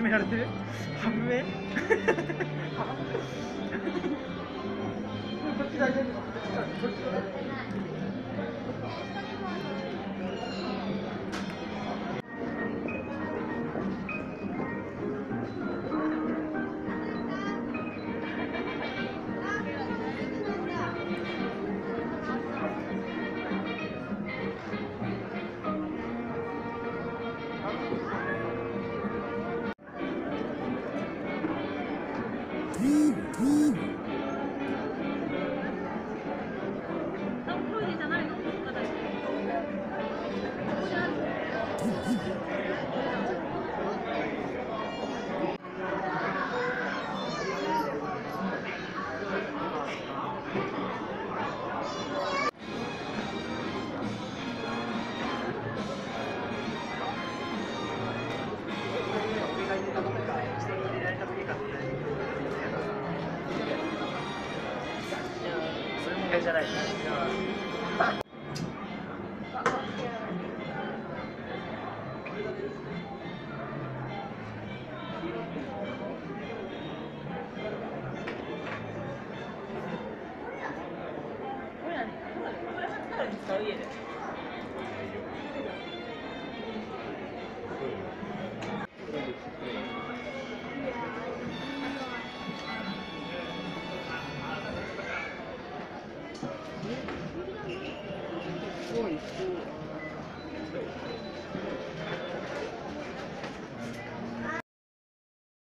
決められてる？ハこ っち大丈夫ブーブーそういう問題じゃないこれやねこれ初からに使う家で过你。